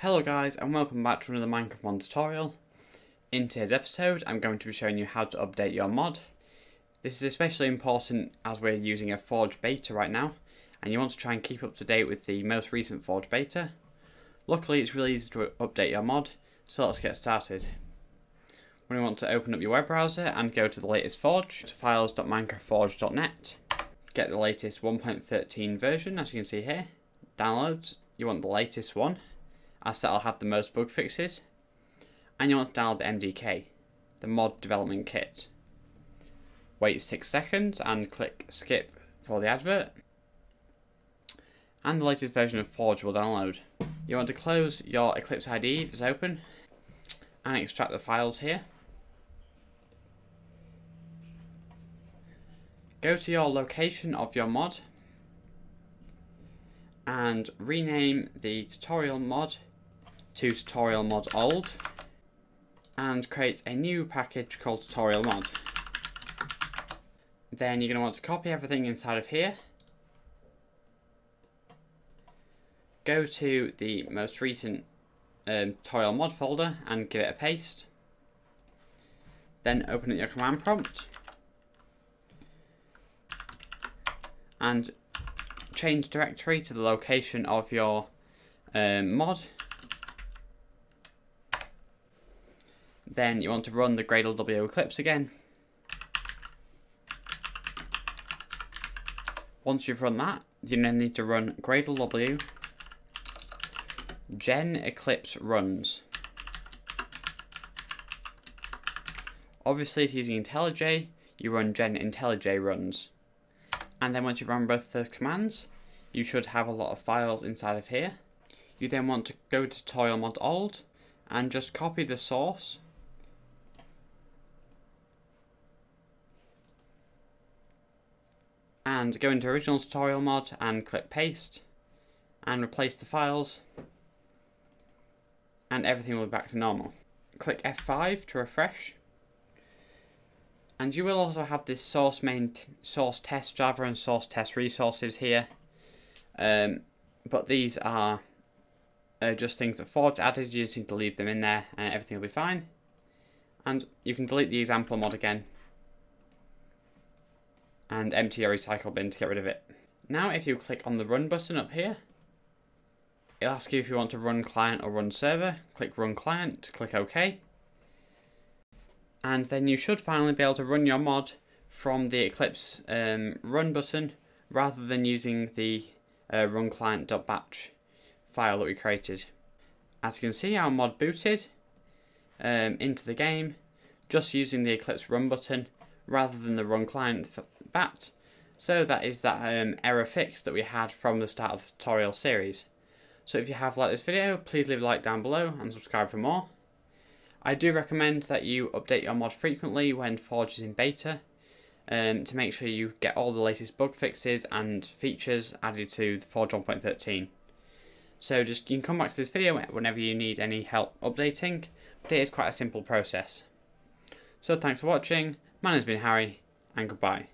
Hello guys and welcome back to another Minecraft mod tutorial. In today's episode I'm going to be showing you how to update your mod. This is especially important as we're using a Forge beta right now and you want to try and keep up to date with the most recent Forge beta. Luckily it's really easy to update your mod so let's get started. When you want to open up your web browser and go to the latest Forge, to files.minecraftforge.net, get the latest 1.13 version as you can see here, downloads, you want the latest one as that'll have the most bug fixes. And you want to download the MDK, the mod development kit. Wait 6 seconds and click skip for the advert. And the latest version of Forge will download. You want to close your Eclipse IDE if it's open and extract the files here. Go to your location of your mod and rename the tutorial mod to tutorial mod old and create a new package called tutorial mod. Then you're going to want to copy everything inside of here. Go to the most recent um, tutorial mod folder and give it a paste. Then open up your command prompt and change directory to the location of your um, mod Then you want to run the Gradle W Eclipse again. Once you've run that, you then need to run Gradle W gen eclipse runs. Obviously, if you're using IntelliJ, you run gen IntelliJ runs. And then once you run both the commands, you should have a lot of files inside of here. You then want to go to tutorial mod old and just copy the source and go into original tutorial mod and click paste and replace the files and everything will be back to normal. Click F5 to refresh. And you will also have this source main source test Java and source test resources here. Um, but these are uh, just things that Forge added, you just need to leave them in there and everything will be fine. And you can delete the example mod again and empty your recycle bin to get rid of it. Now if you click on the run button up here, it'll ask you if you want to run client or run server. Click run client, click OK. And then you should finally be able to run your mod from the Eclipse um, run button rather than using the uh, run client.batch file that we created. As you can see our mod booted um, into the game just using the Eclipse run button rather than the run client bat. So that is that um, error fix that we had from the start of the tutorial series. So if you have liked this video, please leave a like down below and subscribe for more. I do recommend that you update your mod frequently when Forge is in beta um, to make sure you get all the latest bug fixes and features added to Forge 1.13. So just you can come back to this video whenever you need any help updating, but it is quite a simple process. So thanks for watching, my name's been Harry, and goodbye.